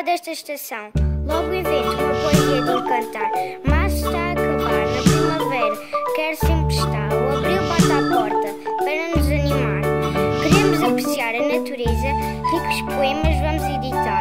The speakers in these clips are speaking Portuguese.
acabar desta estação. Logo invento uma poesia de cantar. Mas está a acabar na primavera. Quero sempre estar. O abril bate à porta para nos animar. Queremos apreciar a natureza. Ricos poemas vamos editar.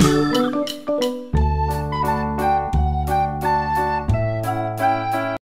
you.